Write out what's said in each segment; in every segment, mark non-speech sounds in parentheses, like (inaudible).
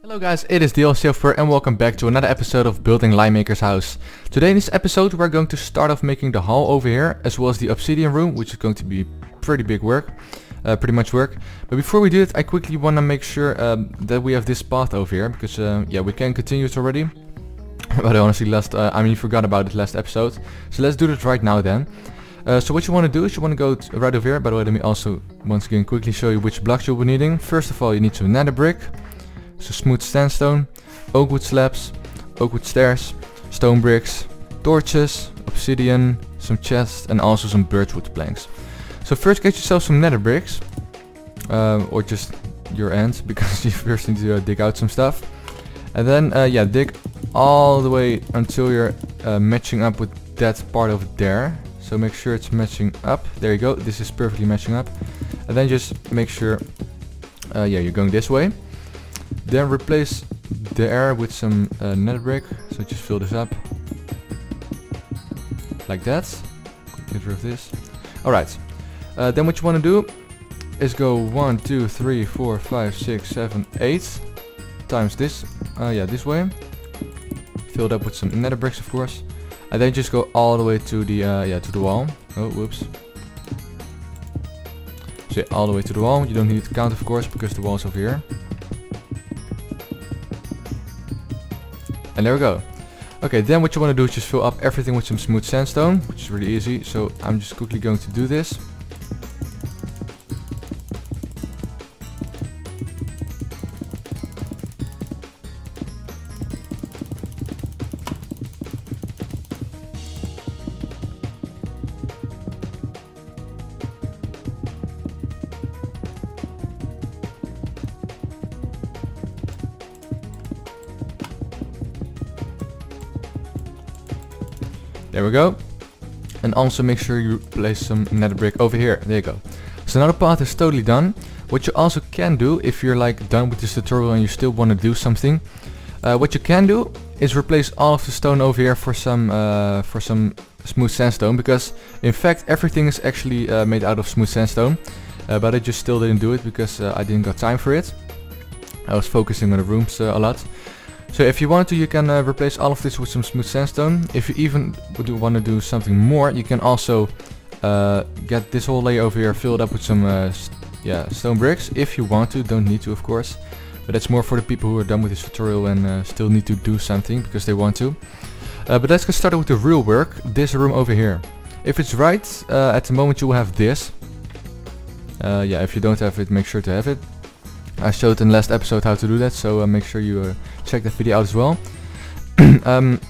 Hello guys, it is DL Silver and welcome back to another episode of Building Lionmaker's House. Today in this episode we're going to start off making the hall over here as well as the obsidian room which is going to be pretty big work, uh, pretty much work. But before we do it I quickly want to make sure um, that we have this path over here because uh, yeah we can continue it already. (laughs) but I honestly last, uh, I mean forgot about it last episode. So let's do it right now then. Uh, so what you want to do is you want to go right over here. By the way let me also once again quickly show you which blocks you'll be needing. First of all you need some nether brick. So smooth sandstone, oakwood slabs, oakwood stairs, stone bricks, torches, obsidian, some chests and also some birchwood planks. So first get yourself some nether bricks, uh, or just your ends (laughs) because you first need to uh, dig out some stuff. And then uh, yeah, dig all the way until you're uh, matching up with that part over there. So make sure it's matching up. There you go, this is perfectly matching up. And then just make sure, uh, yeah, you're going this way. Then replace the air with some uh, nether brick. So just fill this up. Like that. Get rid of this. Alright. Uh, then what you want to do is go 1, 2, 3, 4, 5, 6, 7, 8 times this. Uh, yeah, this way. Filled up with some nether bricks of course. And then just go all the way to the uh, yeah to the wall. Oh, whoops. So yeah, all the way to the wall. You don't need to count of course because the wall's over here. And there we go. Okay, then what you want to do is just fill up everything with some smooth sandstone, which is really easy. So I'm just quickly going to do this. There we go. And also make sure you place some nether brick over here. There you go. So now the path is totally done. What you also can do, if you're like done with this tutorial and you still want to do something, uh, what you can do is replace all of the stone over here for some uh, for some smooth sandstone because in fact everything is actually uh, made out of smooth sandstone uh, but I just still didn't do it because uh, I didn't got time for it I was focusing on the rooms uh, a lot so if you want to, you can uh, replace all of this with some smooth sandstone. If you even want to do something more, you can also uh, get this whole layer over here filled up with some uh, yeah stone bricks. If you want to, don't need to of course. But that's more for the people who are done with this tutorial and uh, still need to do something because they want to. Uh, but let's get started with the real work, this room over here. If it's right, uh, at the moment you will have this. yeah, if you don't have it, make sure to have it. I showed in the last episode how to do that, so uh, make sure you uh, check that video out as well. (clears throat) um,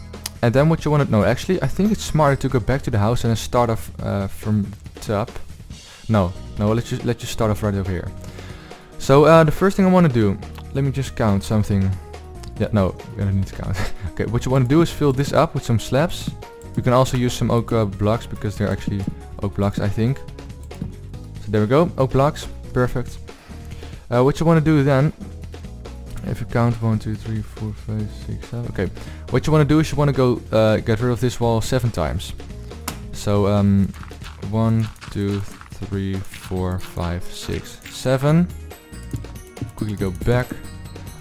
and then what you want to know, actually, I think it's smarter to go back to the house and start off uh, from top. No, no, let's just let's just start off right over here. So uh, the first thing I want to do, let me just count something. Yeah, no, I don't need to count. (laughs) okay, what you want to do is fill this up with some slabs. You can also use some oak uh, blocks because they're actually oak blocks, I think. So there we go, oak blocks, perfect. Uh, what you want to do then, if you count 1, 2, 3, 4, 5, 6, 7, okay. What you want to do is you want to go uh, get rid of this wall 7 times. So, um, 1, 2, 3, 4, 5, 6, 7. Quickly go back.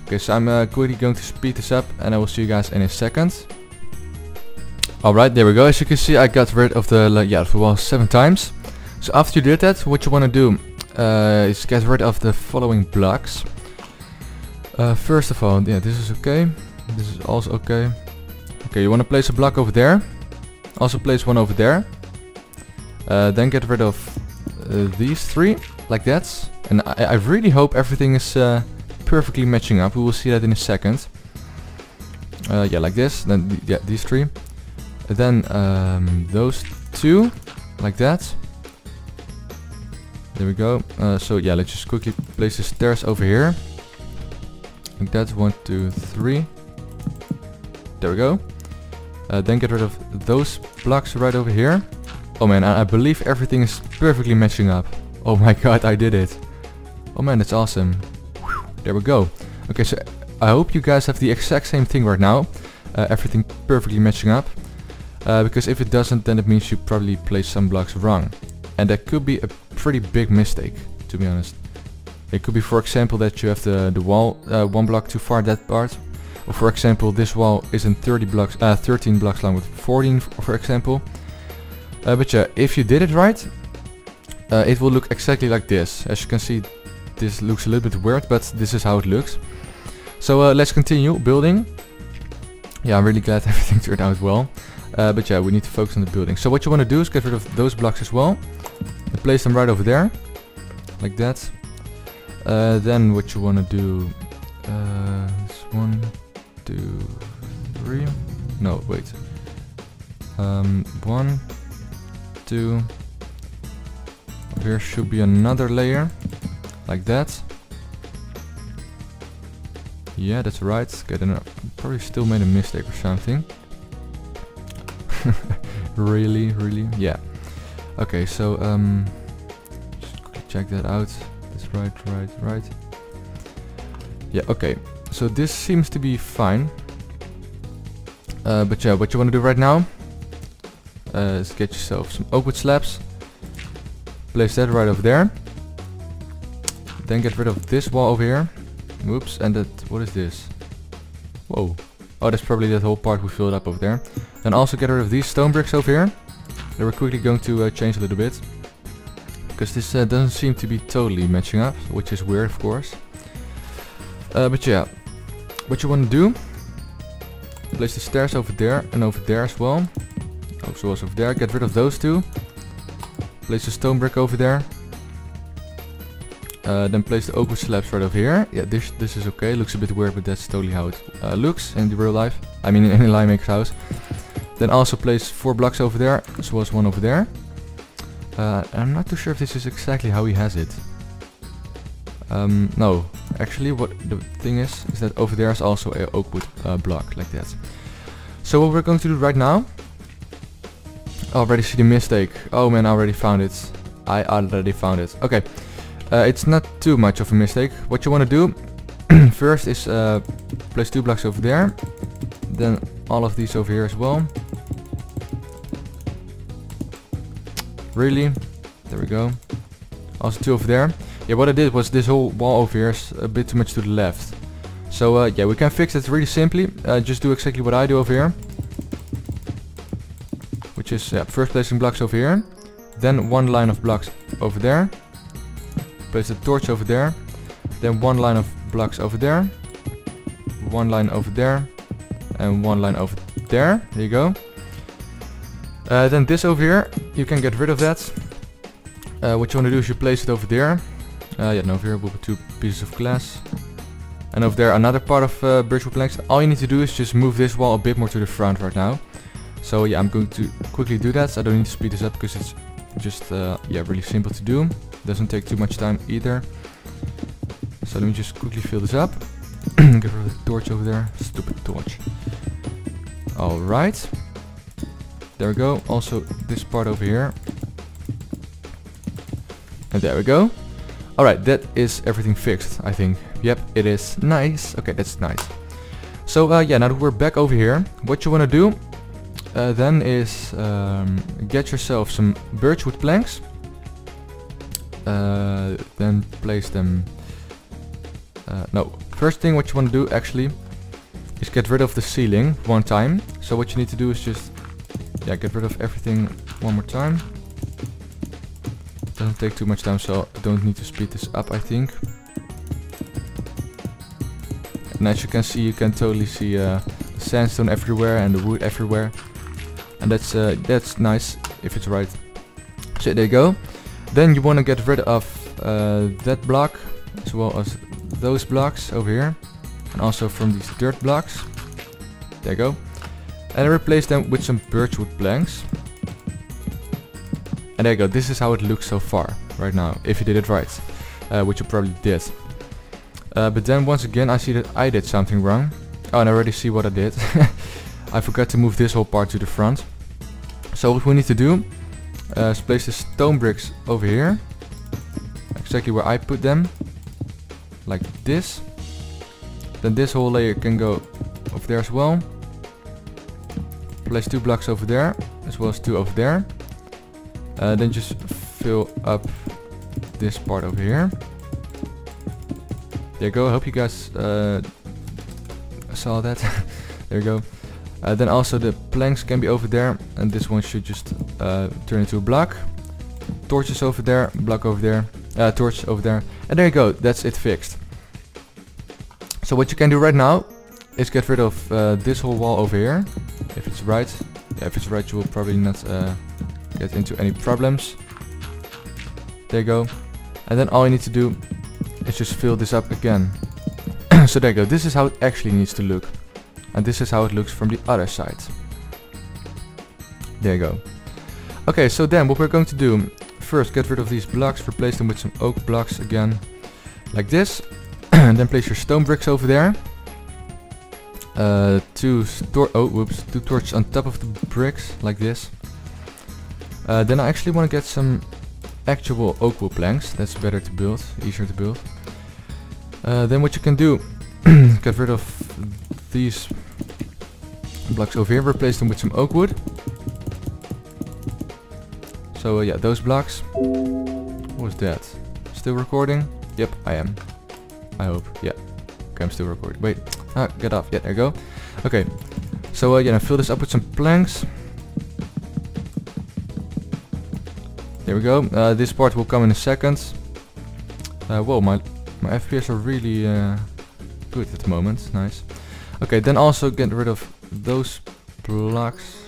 Okay, so I'm uh, quickly going to speed this up and I will see you guys in a second. Alright, there we go. As you can see, I got rid of the, yeah, the wall 7 times. So after you did that, what you want to do uh, is get rid of the following blocks. Uh, first of all, yeah, this is okay. This is also okay. Okay, you want to place a block over there. Also place one over there. Uh, then get rid of uh, these three, like that. And I, I really hope everything is uh, perfectly matching up. We will see that in a second. Uh, yeah, like this. Then th yeah, these three. Then um, those two, like that. There we go. Uh, so yeah, let's just quickly place the stairs over here. Like that. One, two, three. There we go. Uh, then get rid of those blocks right over here. Oh man, I, I believe everything is perfectly matching up. Oh my (laughs) god, I did it. Oh man, that's awesome. There we go. Okay, so I hope you guys have the exact same thing right now. Uh, everything perfectly matching up. Uh, because if it doesn't, then it means you probably placed some blocks wrong. And that could be a pretty big mistake, to be honest. It could be, for example, that you have the the wall uh, one block too far that part, or for example, this wall isn't 30 blocks, uh, 13 blocks long with 14, for example. Uh, but yeah, if you did it right, uh, it will look exactly like this. As you can see, this looks a little bit weird, but this is how it looks. So uh, let's continue building. Yeah, I'm really glad (laughs) everything turned out well. Uh, but yeah, we need to focus on the building. So what you want to do is get rid of those blocks as well. Place them right over there. Like that. Uh, then what you want to do... Uh, one, two, three... No, wait. Um, one, two... Here should be another layer. Like that. Yeah, that's right. Get enough. Probably still made a mistake or something. (laughs) really, really? Yeah. Okay, so um, just quickly check that out. That's right, right, right. Yeah, okay. So this seems to be fine. Uh, but yeah, what you want to do right now uh, is get yourself some oak wood slabs. Place that right over there. Then get rid of this wall over here. Whoops, and that, what is this? Whoa. Oh, that's probably that whole part we filled up over there. Then also get rid of these stone bricks over here. They were quickly going to uh, change a little bit. Because this uh, doesn't seem to be totally matching up, which is weird of course. Uh, but yeah, what you want to do, place the stairs over there and over there as well. Also over there, get rid of those two. Place a stone brick over there. Uh, then place the oak slabs right over here. Yeah, this this is okay. Looks a bit weird, but that's totally how it uh, looks in the real life. I mean, in a Lionmaker's house. Then also place four blocks over there, as well as one over there. Uh, I'm not too sure if this is exactly how he has it. Um, no, actually what the thing is, is that over there is also a oak wood uh, block, like that. So what we're going to do right now... I already see the mistake. Oh man, I already found it. I already found it. Okay. Uh, it's not too much of a mistake. What you want to do (clears throat) first is uh, place two blocks over there. Then all of these over here as well. Really? There we go. Also two over there. Yeah, what I did was this whole wall over here is a bit too much to the left. So uh, yeah, we can fix it really simply. Uh, just do exactly what I do over here. Which is yeah, first placing blocks over here. Then one line of blocks over there place the torch over there. Then one line of blocks over there. One line over there. And one line over there. There you go. Uh, then this over here, you can get rid of that. Uh, what you want to do is you place it over there. Uh, yeah, and over here we'll put two pieces of glass. And over there another part of uh, birchwood planks. All you need to do is just move this wall a bit more to the front right now. So yeah, I'm going to quickly do that. I don't need to speed this up because it's just uh, yeah really simple to do. Doesn't take too much time either. So let me just quickly fill this up. (clears throat) Get rid of the torch over there. Stupid torch. Alright. There we go. Also this part over here. And there we go. Alright, that is everything fixed, I think. Yep, it is. Nice. Okay, that's nice. So uh, yeah, now that we're back over here, what you want to do uh, then is um, get yourself some birchwood planks. Uh, then place them... Uh, no, first thing what you want to do actually is get rid of the ceiling one time. So what you need to do is just yeah, get rid of everything one more time. Doesn't take too much time, so I don't need to speed this up, I think. And as you can see, you can totally see uh, the sandstone everywhere and the wood everywhere. And that's uh, that's nice if it's right. So there you go. Then you want to get rid of uh, that block as well as those blocks over here. And also from these dirt blocks. There you go. And replace them with some birchwood planks. And there you go. This is how it looks so far right now. If you did it right. Uh, which you probably did. Uh, but then once again I see that I did something wrong. Oh and I already see what I did. (laughs) I forgot to move this whole part to the front. So what we need to do uh, is place the stone bricks over here. Exactly where I put them. Like this. Then this whole layer can go over there as well. Place two blocks over there, as well as two over there. Uh, then just fill up this part over here. There you go. I hope you guys uh, saw that. (laughs) there you go. Uh, then also the planks can be over there and this one should just uh, turn into a block. Torches over there, block over there, uh, torch over there. And there you go, that's it fixed. So what you can do right now is get rid of uh, this whole wall over here. If it's right. Yeah, if it's right you will probably not uh, get into any problems. There you go. And then all you need to do is just fill this up again. (clears throat) so there you go, this is how it actually needs to look. And this is how it looks from the other side. There you go. Okay, so then what we're going to do, first get rid of these blocks, replace them with some oak blocks again, like this. (clears throat) and then place your stone bricks over there. Uh, two store oh whoops, two torches on top of the bricks, like this. Uh, then I actually want to get some actual oak wood planks. That's better to build, easier to build. Uh, then what you can do, (clears throat) get rid of these blocks over here, replace them with some oak wood. So uh, yeah, those blocks. What was that? Still recording? Yep, I am. I hope. Yeah. Okay, I'm still recording. Wait. Ah, get off. Yeah, there you go. Okay. So uh, yeah, now fill this up with some planks. There we go. Uh, this part will come in a second. Uh, whoa, my my FPS are really uh, good at the moment. Nice. Okay, then also get rid of those blocks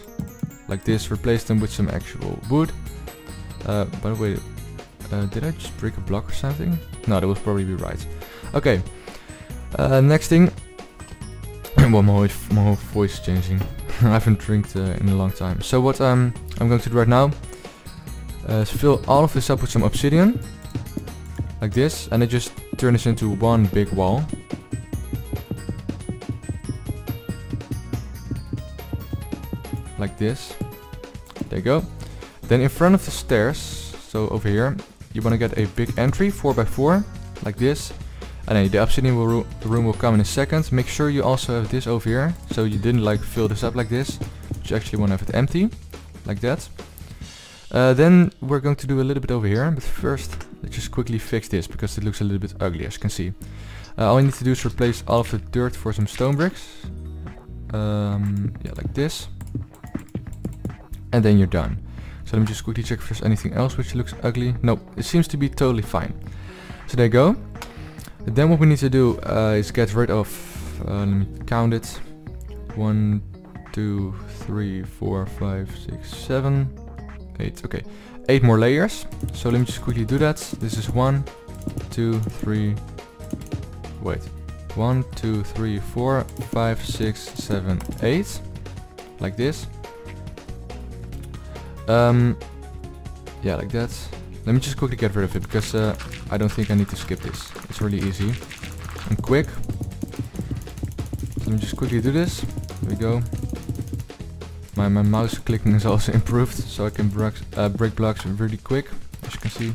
like this, replace them with some actual wood. Uh, by the way, uh, did I just break a block or something? No, that would probably be right. Okay, next thing. Well, my my whole voice changing. (laughs) I haven't drank uh, in a long time. So what um, I'm going to do right now uh, is fill all of this up with some obsidian. Like this, and then just turn this into one big wall. like this. There you go. Then in front of the stairs, so over here, you want to get a big entry, 4x4, like this. Then the obsidian will the room will come in a second. Make sure you also have this over here, so you didn't like fill this up like this. You actually want to have it empty, like that. Uh, then we're going to do a little bit over here, but first let's just quickly fix this because it looks a little bit ugly as you can see. Uh, all you need to do is replace all of the dirt for some stone bricks. Um, yeah, like this and then you're done. So let me just quickly check if there's anything else which looks ugly. Nope, it seems to be totally fine. So there you go. Then what we need to do uh, is get rid of, uh, let me count it. One, two, three, four, five, six, seven, eight. Okay, eight more layers. So let me just quickly do that. This is one, two, three, wait. One, two, three, four, five, six, seven, eight. Like this. Um, yeah, like that. Let me just quickly get rid of it, because uh, I don't think I need to skip this. It's really easy and quick. Let me just quickly do this. There we go. My, my mouse clicking is also (laughs) improved, so I can uh, break blocks really quick, as you can see.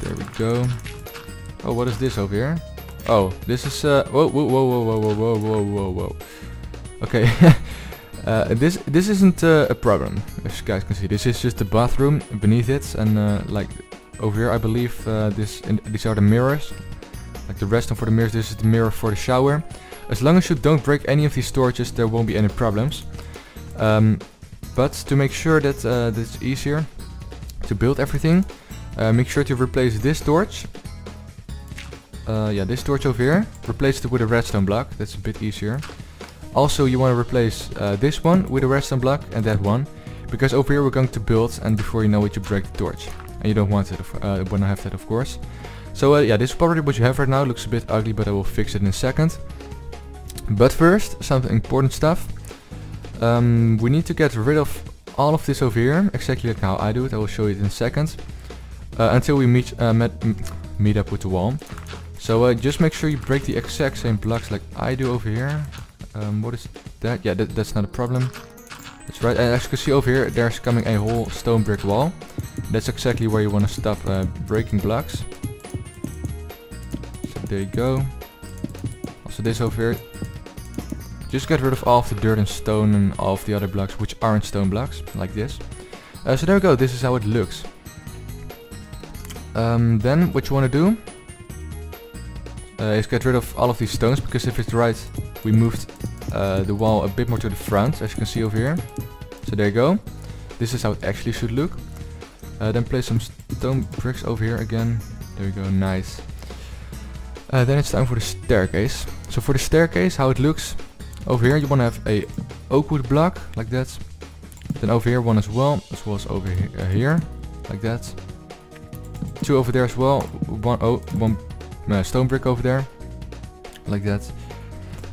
There we go. Oh, what is this over here? Oh, this is uh. Whoa, whoa, whoa, whoa, whoa, whoa, whoa, whoa, whoa. Okay. (laughs) uh, this this isn't uh, a problem, as you guys can see. This is just the bathroom beneath it, and uh, like over here, I believe uh, this in, these are the mirrors. Like the restroom for the mirrors, this is the mirror for the shower. As long as you don't break any of these storages, there won't be any problems. Um, but to make sure that uh, it's easier to build everything, uh, make sure to replace this torch. Uh, yeah, this torch over here. Replace it with a redstone block. That's a bit easier. Also, you want to replace uh, this one with a redstone block and that one. Because over here we're going to build and before you know it you break the torch. And you don't want it, uh, to have that of course. So uh, yeah, this is probably what you have right now. Looks a bit ugly, but I will fix it in a second. But first, some important stuff. Um, we need to get rid of all of this over here, exactly like how I do it. I will show you it in a second uh, until we meet, uh, met, meet up with the wall. So uh, just make sure you break the exact same blocks like I do over here. Um, what is that? Yeah, that, that's not a problem. That's right. And as you can see over here, there's coming a whole stone brick wall. That's exactly where you want to stop uh, breaking blocks. So there you go. Also this over here. Just get rid of all of the dirt and stone and all of the other blocks which aren't stone blocks, like this. Uh, so there we go, this is how it looks. Um, then what you want to do uh, is get rid of all of these stones because if it's right we moved uh, the wall a bit more to the front as you can see over here. So there you go. This is how it actually should look. Uh, then place some stone bricks over here again. There you go, nice. Uh, then it's time for the staircase. So for the staircase, how it looks, over here you want to have a oak wood block, like that. Then over here one as well, as well as over he uh, here, like that. Two over there as well, one, oh, one uh, stone brick over there, like that.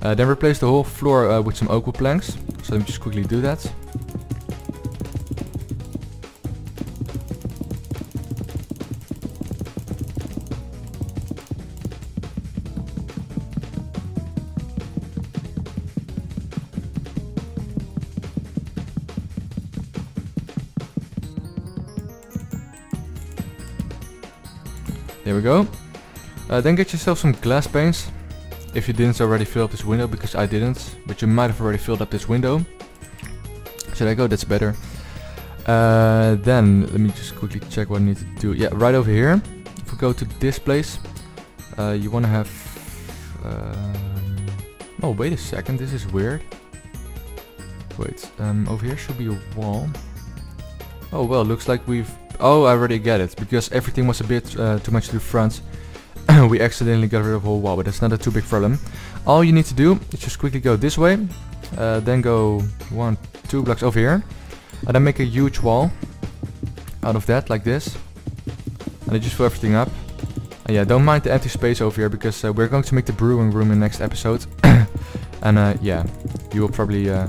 Uh, then replace the whole floor uh, with some oak wood planks. So let me just quickly do that. There we go. Uh, then get yourself some glass panes. If you didn't already fill up this window, because I didn't. But you might have already filled up this window. So there go, that's better. Uh, then, let me just quickly check what I need to do. Yeah, right over here. If we go to this place, uh, you want to have... Um, oh, wait a second, this is weird. Wait, um, over here should be a wall. Oh well, looks like we've Oh, I already get it. Because everything was a bit uh, too much to the front. (clears throat) we accidentally got rid of a whole wall, but that's not a too big problem. All you need to do is just quickly go this way. Uh, then go one, two blocks over here. And then make a huge wall out of that, like this. And then just fill everything up. And yeah, don't mind the empty space over here, because uh, we're going to make the brewing room in the next episode. (coughs) and uh, yeah, you will probably... Uh,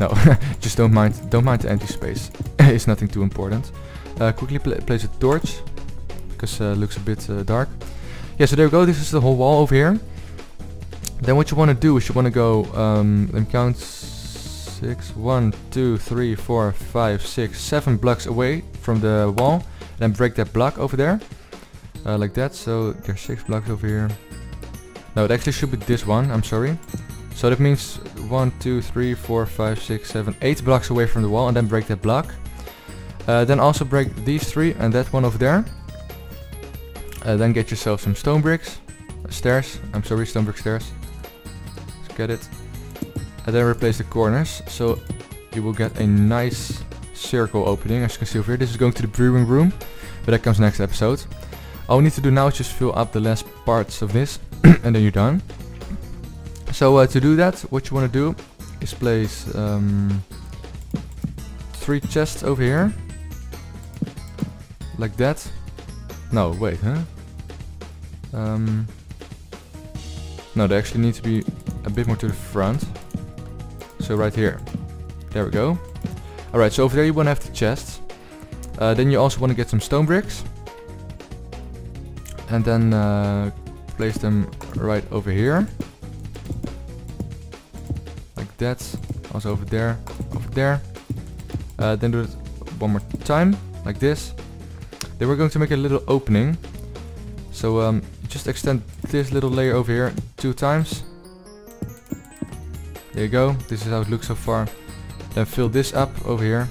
no, (laughs) just don't mind, don't mind the empty space. (coughs) it's nothing too important. Uh, quickly pl place a torch, because uh, it looks a bit uh, dark. Yeah, so there we go, this is the whole wall over here. Then what you want to do is you want to go, um, let me count, six, one, two, three, four, five, six, seven blocks away from the wall. Then break that block over there, uh, like that. So there's six blocks over here. No, it actually should be this one, I'm sorry. So that means one, two, three, four, five, six, seven, eight blocks away from the wall and then break that block. Uh, then also break these three and that one over there. Uh, then get yourself some stone bricks. Uh, stairs. I'm sorry, stone brick stairs. Let's get it. And then replace the corners. So you will get a nice circle opening. As you can see over here. This is going to the brewing room. But that comes next episode. All we need to do now is just fill up the last parts of this. (coughs) and then you're done. So uh, to do that, what you want to do is place um, three chests over here. Like that. No, wait, huh? Um, no, they actually need to be a bit more to the front. So right here. There we go. Alright, so over there you want to have the chests. Uh, then you also want to get some stone bricks. And then uh, place them right over here. Like that. Also over there. Over there. Uh, then do it one more time. Like this. Then we're going to make a little opening. So um, just extend this little layer over here two times. There you go. This is how it looks so far. Then fill this up over here.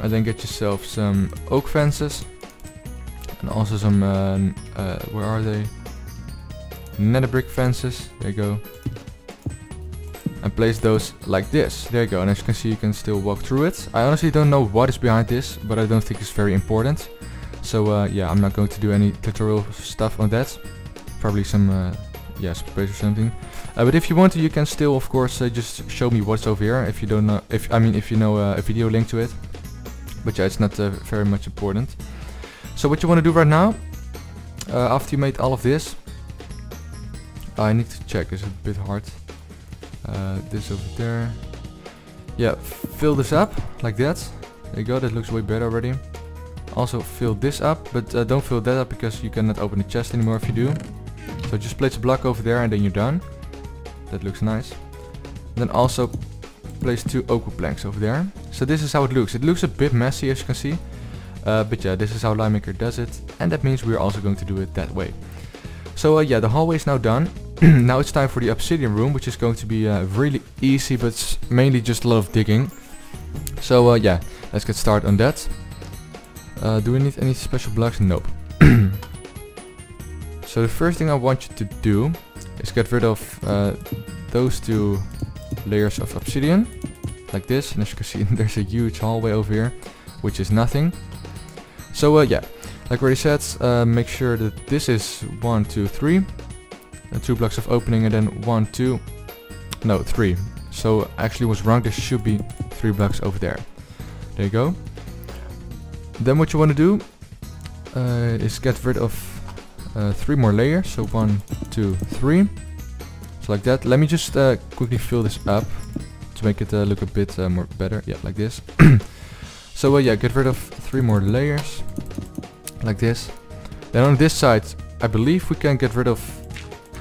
And then get yourself some oak fences. And also some, uh, uh, where are they? Nether brick fences. There you go. Place those like this. There you go. And as you can see, you can still walk through it. I honestly don't know what is behind this, but I don't think it's very important. So uh, yeah, I'm not going to do any tutorial stuff on that. Probably some, uh, yeah, space or something. Uh, but if you want to, you can still, of course, uh, just show me what's over here. If you don't know, if I mean, if you know uh, a video link to it. But yeah, it's not uh, very much important. So what you want to do right now, after you made all of this, I need to check. It's a bit hard. This over there. Yeah, fill this up like that. There you go. That looks way better already. Also fill this up, but uh, don't fill that up because you cannot open the chest anymore if you do. So just place a block over there and then you're done. That looks nice. Then also place two oak planks over there. So this is how it looks. It looks a bit messy as you can see. Uh, but yeah, this is how Lionmaker does it. And that means we're also going to do it that way. So uh, yeah, the hallway is now done. (clears throat) now it's time for the obsidian room, which is going to be uh, really easy, but mainly just a lot of digging. So uh, yeah, let's get started on that. Uh, do we need any special blocks? Nope. (clears throat) so the first thing I want you to do is get rid of uh, those two layers of obsidian, like this. And as you can see, (laughs) there's a huge hallway over here, which is nothing. So uh, yeah, like already said, uh, make sure that this is one, two, three, two blocks of opening, and then one, two, no, three. So actually was wrong. There should be three blocks over there. There you go. Then what you want to do uh, is get rid of uh, three more layers. So one, two, three. So like that. Let me just uh, quickly fill this up to make it uh, look a bit uh, more better. Yeah, like this. (coughs) so uh, yeah, get rid of three more layers. Like this. Then on this side, I believe we can get rid of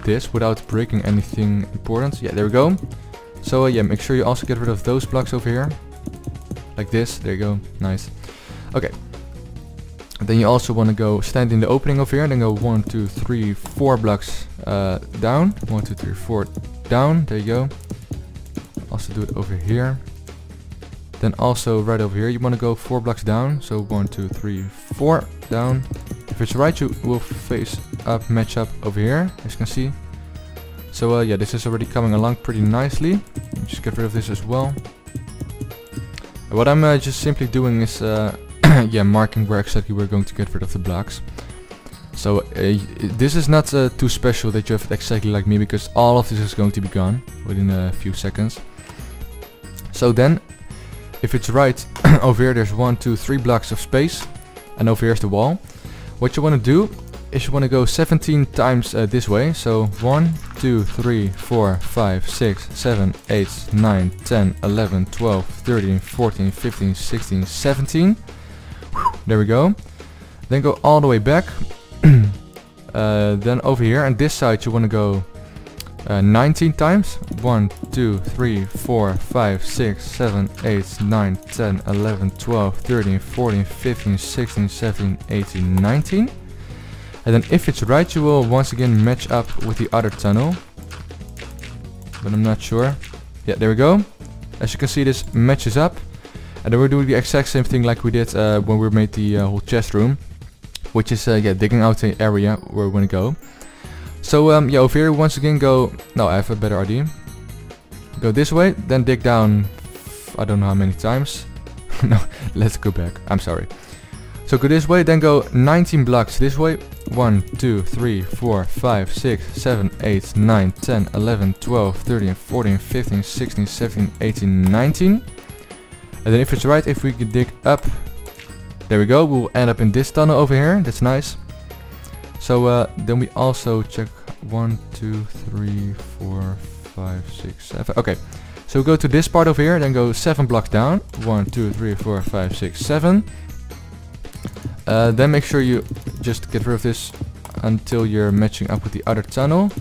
this without breaking anything important. Yeah, there we go. So uh, yeah, make sure you also get rid of those blocks over here. Like this, there you go, nice. Okay. then you also want to go stand in the opening over here then go one, two, three, four blocks uh, down. One, two, three, four down, there you go. Also do it over here. Then also right over here, you want to go four blocks down. So one, two, three, four down. If it's right, you will face up, match up over here, as you can see. So uh, yeah, this is already coming along pretty nicely. Just get rid of this as well. What I'm uh, just simply doing is uh, (coughs) yeah, marking where exactly we're going to get rid of the blocks. So uh, this is not uh, too special that you have it exactly like me because all of this is going to be gone within a few seconds. So then, if it's right, (coughs) over here there's one, two, three blocks of space and over here's the wall. What you want to do is you want to go 17 times uh, this way. So 1, 2, 3, 4, 5, 6, 7, 8, 9, 10, 11, 12, 13, 14, 15, 16, 17. There we go. Then go all the way back. (clears throat) uh, then over here and this side you want to go uh, 19 times. 1, 2, 3, 4, 5, 6, 7, 8, 9, 10, 11, 12, 13, 14, 15, 16, 17, 18, 19. And then if it's right, you will once again match up with the other tunnel. But I'm not sure. Yeah, there we go. As you can see, this matches up. And then we're doing the exact same thing like we did uh, when we made the uh, whole chest room. Which is, uh, yeah, digging out the area where we're gonna go. So, um, yeah, over here, once again go... No, I have a better idea. Go this way, then dig down... I don't know how many times. (laughs) no, let's go back. I'm sorry. So go this way, then go 19 blocks this way. 1, 2, 3, 4, 5, 6, 7, 8, 9, 10, 11, 12, 13, 14, 15, 16, 17, 18, 19. And then if it's right, if we can dig up, there we go, we'll end up in this tunnel over here, that's nice. So uh, then we also check 1, 2, 3, 4, 5, 6, 7, okay. So we go to this part over here, then go 7 blocks down, 1, 2, 3, 4, 5, 6, 7. Uh, then make sure you just get rid of this until you're matching up with the other tunnel.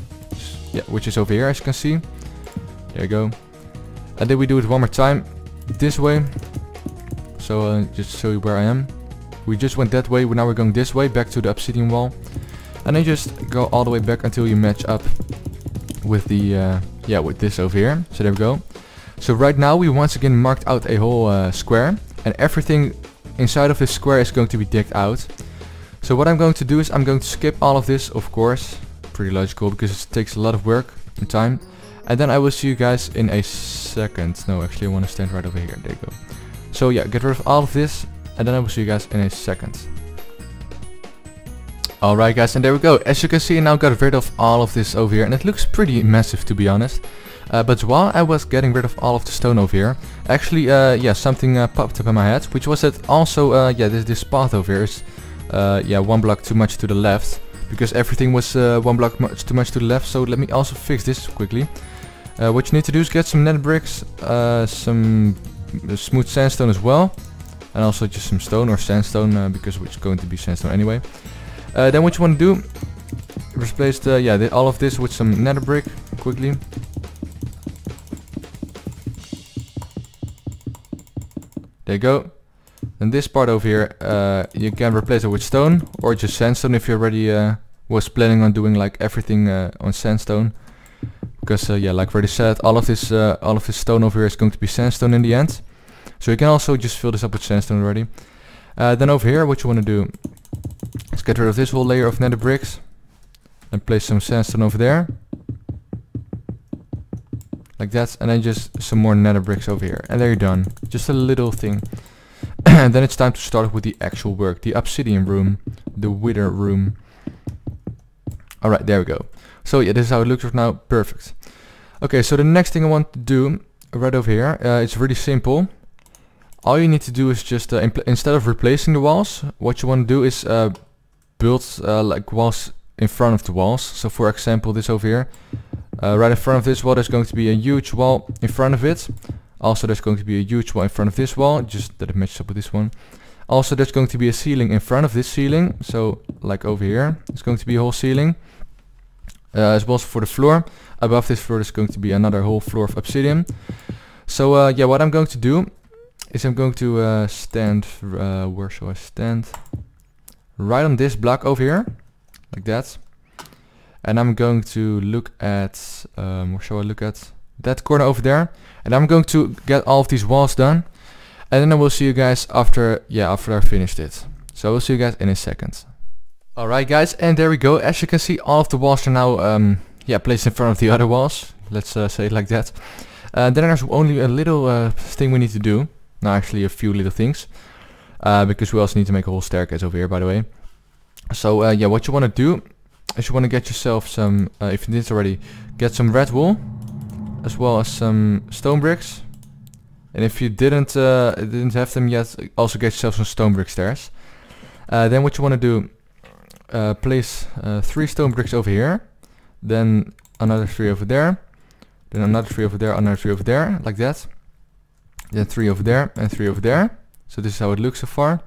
Yeah, which is over here as you can see. There you go. And then we do it one more time this way. So uh, just show you where I am. We just went that way, now we're going this way, back to the obsidian wall. And then just go all the way back until you match up with the, uh, yeah, with this over here. So there we go. So right now we once again marked out a whole uh, square. And everything inside of this square is going to be digged out. So what I'm going to do is I'm going to skip all of this, of course. Pretty logical because it takes a lot of work and time. And then I will see you guys in a second. No, actually I want to stand right over here. There you go. So yeah, get rid of all of this. And then I will see you guys in a second. Alright guys, and there we go. As you can see, I now got rid of all of this over here. And it looks pretty massive to be honest. Uh, but while I was getting rid of all of the stone over here, actually, uh, yeah, something uh, popped up in my head, which was that also, uh, yeah, this, this path over here is, uh, yeah, one block too much to the left, because everything was uh, one block much too much to the left, so let me also fix this quickly. what you need to do is get some nether bricks, some smooth sandstone as well, and also just some stone or sandstone, because it's going to be sandstone anyway. then what you want to do, replace the, yeah, all of this with some nether brick, quickly. There you go. And this part over here, uh, you can replace it with stone or just sandstone if you already uh, was planning on doing like everything uh, on sandstone. because uh, yeah, like already said, all of this uh, all of this stone over here is going to be sandstone in the end. So you can also just fill this up with sandstone already. Uh, then over here, what you want to do is get rid of this whole layer of nether bricks and place some sandstone over there. Like that, and then just some more nether bricks over here. And there you're done. Just a little thing. and (clears throat) then it's time to start with the actual work. The obsidian room. The wither room. Alright, there we go. So yeah, this is how it looks right now. Perfect. Okay, so the next thing I want to do right over here, uh, it's really simple. All you need to do is just, uh, instead of replacing the walls, what you want to do is uh, build uh, like walls in front of the walls. So for example, this over here, uh, right in front of this wall, there's going to be a huge wall in front of it. Also, there's going to be a huge wall in front of this wall, just that it matches up with this one. Also, there's going to be a ceiling in front of this ceiling. So, like over here, it's going to be a whole ceiling. Uh, as well as for the floor. Above this floor, there's going to be another whole floor of obsidian. So, uh, yeah, what I'm going to do is I'm going to uh, stand, uh, where shall I stand? Right on this block over here, like that. And I'm going to look at, um, shall I look at? That corner over there. And I'm going to get all of these walls done. And then I will see you guys after yeah after I finished it. So I will see you guys in a second. Alright guys. And there we go. As you can see all of the walls are now um, yeah placed in front of the other walls. Let's uh, say it like that. Uh, then there's only a little uh, thing we need to do. No actually a few little things. Uh, because we also need to make a whole staircase over here by the way. So uh, yeah what you want to do is you want to get yourself some uh, if you didn't already get some red wool as well as some stone bricks. And if you didn't uh, didn't have them yet, also get yourself some stone brick stairs. Uh, then what you want to do, uh, place uh, three stone bricks over here, then another three over there, then another three over there, another three over there, like that. Then three over there and three over there. So this is how it looks so far.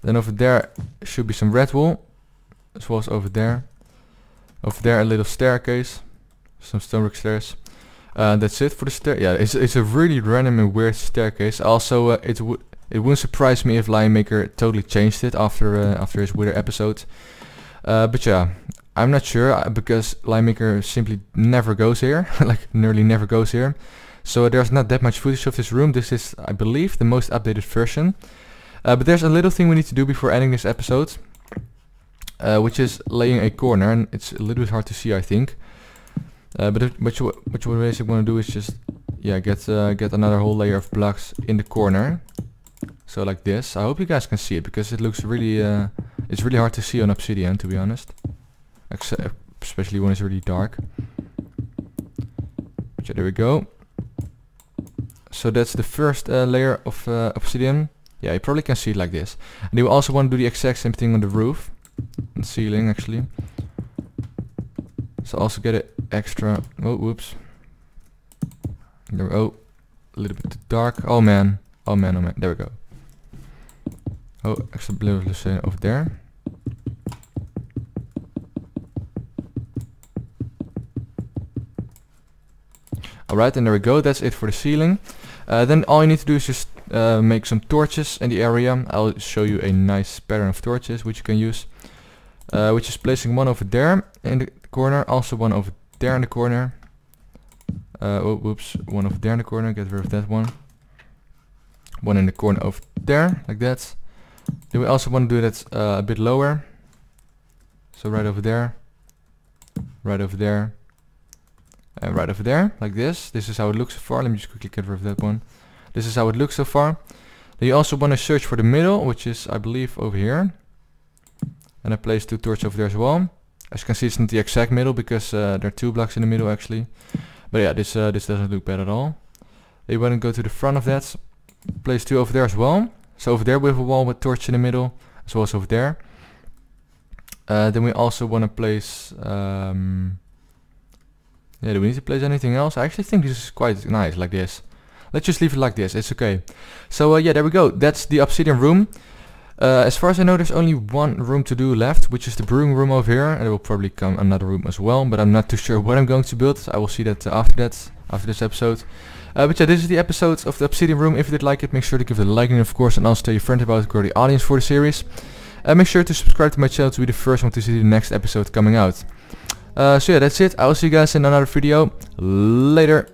Then over there should be some red wool, as well as over there. Over there a little staircase some stone stairs. Uh, that's it for the stair. Yeah, it's it's a really random and weird staircase. Also, uh, it would it wouldn't surprise me if Lionmaker totally changed it after uh, after his Wither episode. Uh, but yeah, I'm not sure uh, because Lionmaker simply never goes here, (laughs) like nearly never goes here. So there's not that much footage of this room. This is, I believe, the most updated version. Uh, but there's a little thing we need to do before ending this episode, which is laying a corner, and it's a little bit hard to see, I think. Uh, but if, what you what you basically want to do is just yeah get uh, get another whole layer of blocks in the corner. So like this. I hope you guys can see it because it looks really uh, it's really hard to see on obsidian to be honest. Except, especially when it's really dark. So there we go. So that's the first uh, layer of uh, obsidian. Yeah, you probably can see it like this. And you also want to do the exact same thing on the roof. And ceiling actually. So also get it extra. Oh, whoops. There, oh, a little bit too dark. Oh man. Oh man, oh man. There we go. Oh, extra blue say over there. Alright, and there we go. That's it for the ceiling. Uh, then all you need to do is just uh, make some torches in the area. I'll show you a nice pattern of torches which you can use. Uh, which is placing one over there in the corner, also one over there in the corner. Uh, oh, whoops, one over there in the corner, get rid of that one. One in the corner over there, like that. Then we also want to do that uh, a bit lower. So right over there, right over there, and right over there, like this. This is how it looks so far. Let me just quickly get rid of that one. This is how it looks so far. Then you also want to search for the middle, which is, I believe, over here. And I place two torches over there as well. As you can see, it's not the exact middle because uh, there are two blocks in the middle actually. But yeah, this uh, this doesn't look bad at all. Then you want to go to the front of that. Place two over there as well. So over there we have a wall with torch in the middle, as well as over there. Uh, then we also want to place. Um, yeah, do we need to place anything else? I actually think this is quite nice, like this. Let's just leave it like this. It's okay. So uh, yeah, there we go. That's the obsidian room. Uh, as far as I know, there's only one room to do left, which is the brewing room over here. And there will probably come another room as well, but I'm not too sure what I'm going to build. I will see that uh, after that, after this episode. Uh, but yeah, this is the episode of the Obsidian Room. If you did like it, make sure to give it a like and of course, and also tell your friends about it, grow the audience for the series. Uh, make sure to subscribe to my channel to be the first one to see the next episode coming out. Uh, so yeah, that's it. I will see you guys in another video. Later.